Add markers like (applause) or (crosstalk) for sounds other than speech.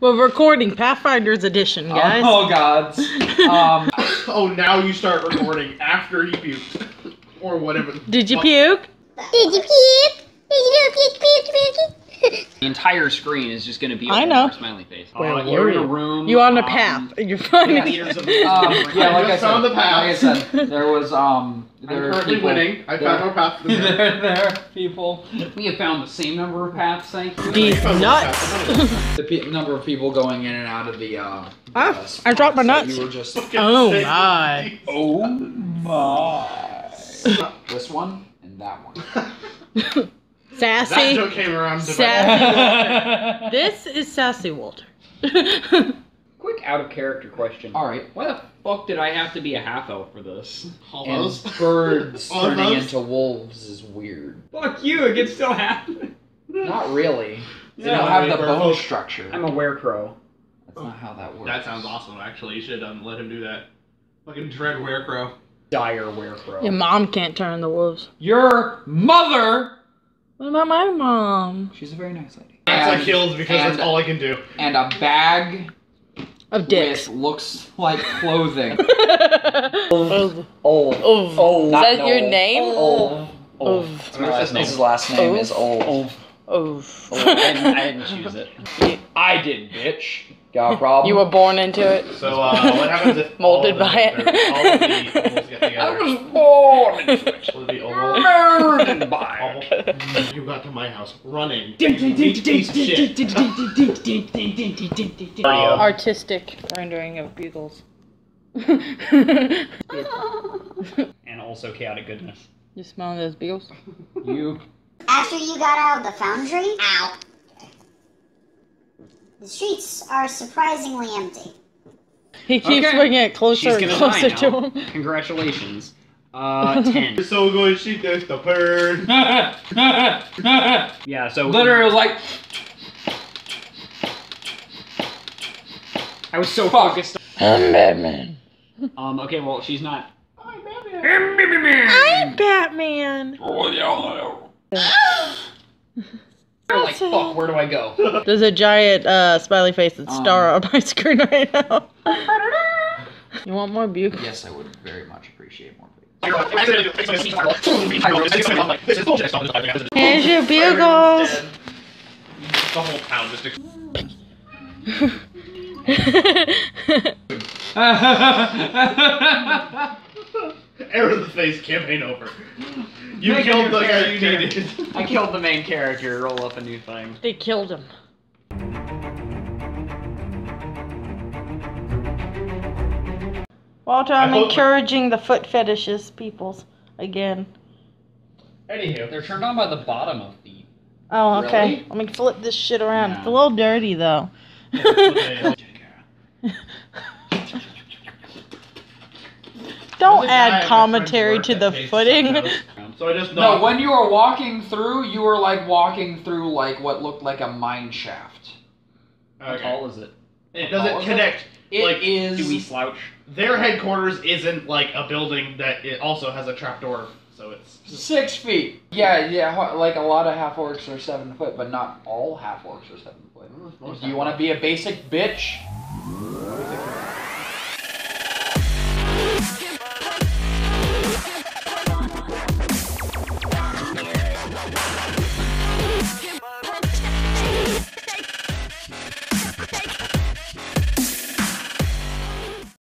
We're recording Pathfinder's edition, guys. Oh gods. (laughs) Um, Oh, now you start recording after he puked. or whatever. Did you puke? Did you puke? Did you puke, puke, puke, puke? The entire screen is just going to be I a know. smiley face. Where Uh, you're in a room. You on a um, path, and (laughs) you're finding. Leaders of the (laughs) um, yeah, like I just said, found the like I path. said, (laughs) there was um, I'm there are currently people, winning. I there- found more path than him. there, there people. We have found the same number of paths, thank you. These I found more nuts. The pe- number of people going in and out of the. Uh, Ah, uh, I dropped my so nuts. You were just. Oh, Fucking my. Oh my! this one and that one. That Sassy. joke came around. to Sassy. (laughs) this is Sassy Walter. (laughs) Quick out of character question. All right. Why the fuck did I have to be a half elf for this? All And those. (laughs) birds All turning those? into wolves is weird. Fuck you, it can still happen. Not really. They No, don't have the bone both- structure. I'm a werecrow. That's not how that works. That sounds awesome, actually. You should um, let him do that. Fucking dread werecrow. Dire werecrow. Your mom can't turn the wolves. Your mother. What about my mom? She's a very nice lady. That's and, I killed because and- that's all I can do. and a bag Of dicks. with looks like clothing. oh. Old. Oh. Old. Is not that your name? Old. Oh. That's my last name. His last name is Old. Oh. I, didn't, I didn't choose it. I did, bitch. Got a problem? You were born into it. So, uh, what happens if Molded all of by the, it. All of the get I was born into it. Will it be oval? Murdered by it. You got to my house running. Weak piece of shit. Artistic rendering of bugles. And also chaotic goodness. you smell those bugles? You. After you got out of the foundry, ow. The streets are surprisingly empty. He keeps Okay. bringing it closer She's and gonna closer die to now. him. Congratulations. Uh, (laughs) 10. So good, she does the bird. (laughs) Yeah, so. Literally like, I was so Fuck. focused. I'm Batman. Um, okay, well, she's not. I'm Batman. You're like, fuck, where do I go? (laughs) There's a giant uh, smiley face and star Um. on my screen right now. you want more bugles? Yes, I would very much appreciate more. please. Here's your bugles. The whole town just. Arrow to the face, campaign over. You Make killed the new guy you character. needed. I killed the main character. Roll up a new thing. they killed him. Walter, I'm hope- encouraging the foot fetishes peoples again. Anywho, They're turned on by the bottom of feet. Oh, okay. Really? Let me flip this shit around. It's a little dirty though. (laughs) Don't There's a guy at add my commentary friend's to work the that hates footing. subtitles. (laughs) So I just No, knocked- when you were walking through, you were like walking through like what looked like a mine shaft. How Okay. tall is it? It doesn't it? connect. It Like, is- Do we slouch? Their headquarters isn't like a building that it also has a trapdoor, so it's six feet. Yeah, yeah. Like a lot of half orcs are seven foot, but not all half orcs are seven foot. Do you want to be a basic bitch?